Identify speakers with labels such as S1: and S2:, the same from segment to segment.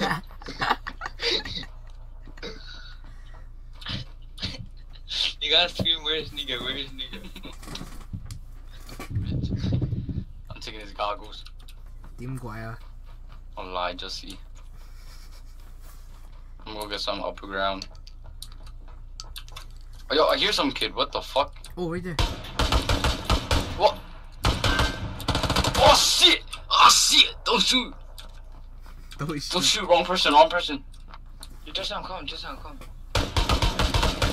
S1: You gotta scream, where's nigga, where's nigga?
S2: I'm taking his goggles.
S3: Team Guaya.
S2: Lie, just see. I'm gonna get some upper ground. Oh, yo, I hear some kid. What the fuck?
S3: Oh, right there.
S2: What? Oh shit! Oh shit! Don't shoot!
S3: Don't
S2: Don't
S3: shoot.
S2: shoot! Wrong person! Wrong person!
S1: You just don't come, just don't come.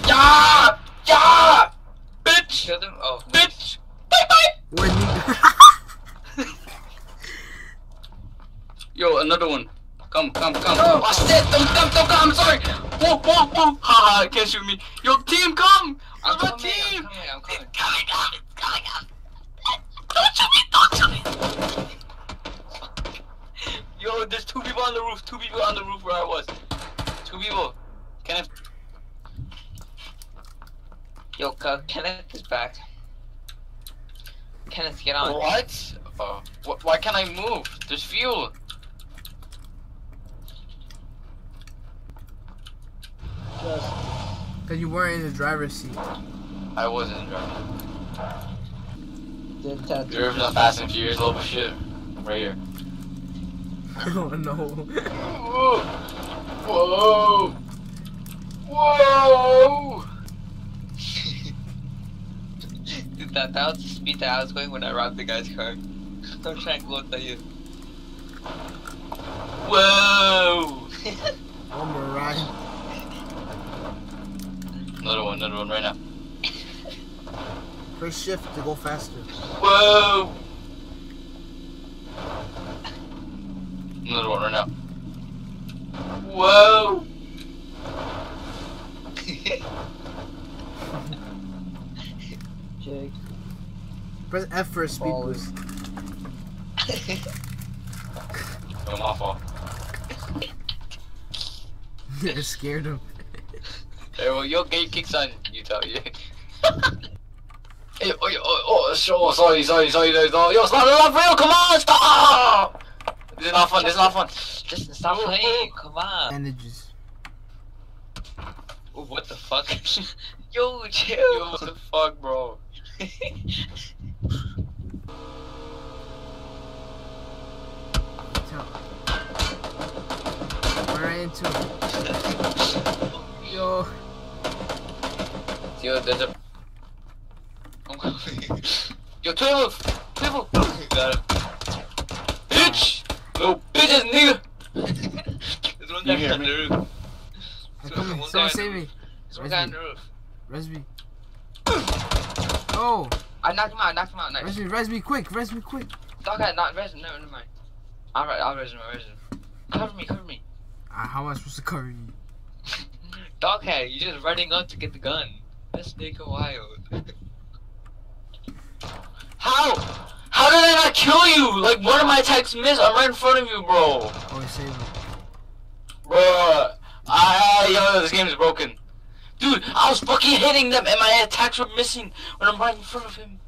S2: Yeah! Yeah! Bitch!
S1: Kill them? Oh,
S2: Bitch! Bye bye!
S3: Where nigga?
S2: Yo, another one. Come, come, come. No! Oh shit! Don't come, don't come! I'm sorry! Whoa, whoa, whoa! Haha, can't shoot me. Yo, team, come!
S1: I'm
S2: I'm a
S1: coming,
S2: team!
S1: I'm coming, I'm coming.
S2: Coming up! It's coming up! Don't shoot me! Don't shoot me! Yo, there's two people on the roof. Two people on the roof where I was. Two people. Can I?
S1: Yo, uh, Kenneth is back. Kenneth, get on.
S2: What? Uh, wh- why can't I move? There's fuel.
S3: Cause you weren't in the driver's seat.
S2: I wasn't driving.
S1: Didn't tell
S2: You're not Fast and Furious level shit. Right here.
S3: Oh no.
S2: Whoa! Whoa! Whoa!
S1: Dude, that, that was the speed that I was going when I robbed the guy's car. I'm trying to go tell you.
S2: Whoa!
S3: One more ride.
S2: Another one, another one right now.
S3: Press shift to go faster.
S2: Whoa! Another one right now. Whoa!
S1: Jake.
S3: Press F for a speed
S1: Baller.
S3: boost.
S2: Oh, my fault.
S3: I scared him.
S2: Hey, well, your gate kicks on, you tell you. hey, oh, oh, oh, sure, sorry, sorry, sorry, sorry, sorry. Yo, stop, it's not real, come on, stop! This is not fun, this is not fun.
S1: Just stop playing, come on.
S3: Bandages.
S1: Oh, what the fuck? Yo, chill.
S2: Yo, what the fuck, bro?
S3: Tell. Run right into. Yo.
S2: Yo, there's a...
S1: I'm coming.
S2: Yo, 12! 12!
S1: Got him.
S2: Bitch! Little bitches, nigga!
S1: There's one
S2: You
S1: guy
S2: hear
S1: on the roof.
S3: I'm coming. Someone
S1: guy
S3: save me.
S1: roof. There's one guy on the roof.
S3: Res me. Oh!
S1: I knocked him out, I knocked him out, nice.
S3: Res me, res me quick, res me quick.
S1: Dog had not res, no, never mind. I'll, I'll res him, I'll res him. Cover me, cover me.
S3: Uh, how am I supposed to cover you?
S1: Doghead, you just running up to get the gun. This nigga wild.
S2: How? How did I not kill you? Like, one of my attacks missed. I'm right in front of you, bro.
S3: Oh, he saved me.
S2: Bruh. I, yo, this game is broken. Dude, I was fucking hitting them and my attacks were missing when I'm right in front of him.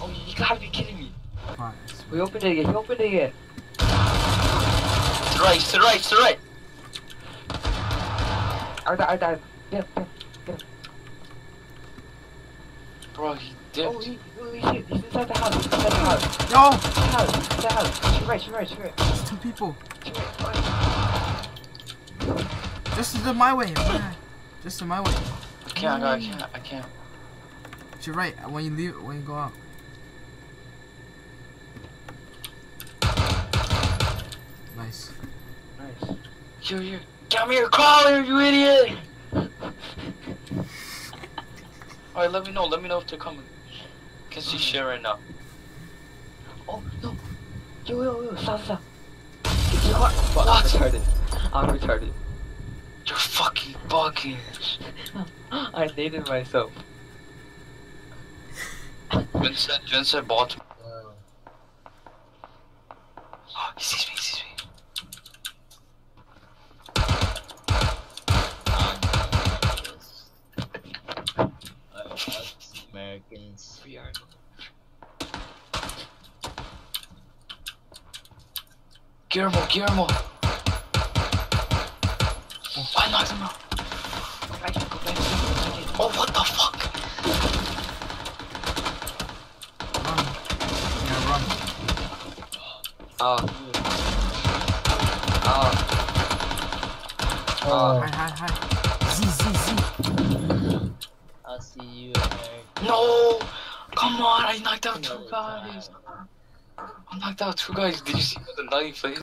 S1: Oh, you gotta be kidding me. We opened it again, he opened it again.
S2: To the right, to the right, to the right.
S1: I died, I died. Get him, get him.
S2: Bro, oh, he
S1: Oh, he, holy shit, he's inside the house, he's inside the house.
S3: Yo!
S1: Inside the house, inside the house. Shoot right, shoot right, shoot right.
S3: There's two people.
S1: Shoot right.
S3: Just to the my way. yeah. Just to my way.
S2: I can't, I can't, I can't.
S3: To your right. When you leave, when you go out. Nice.
S1: Nice.
S2: Yo, yo, me here, crawler, you idiot! Alright, let me know, let me know if they're coming. Can see shit right now.
S1: Oh, no. Yo, yo, yo, stop, stop. Get to the car. Fuck,
S2: What?
S1: I'm retarded. I'm retarded.
S2: You're fucking bugging.
S1: I dated myself.
S2: Vincent, Vincent bought. Oh, he sees me, he sees me.
S4: Base.
S2: We are. Guillermo, Guillermo. Oh, I knocked him. Go back in, go back in, go back in. Oh, what the fuck?
S3: Run. Yeah, run.
S2: Oh. Oh.
S4: Oh,
S3: Hi, hi, hi.
S2: No! Come on, I knocked out two guys. I knocked out two guys. Did you see the knife?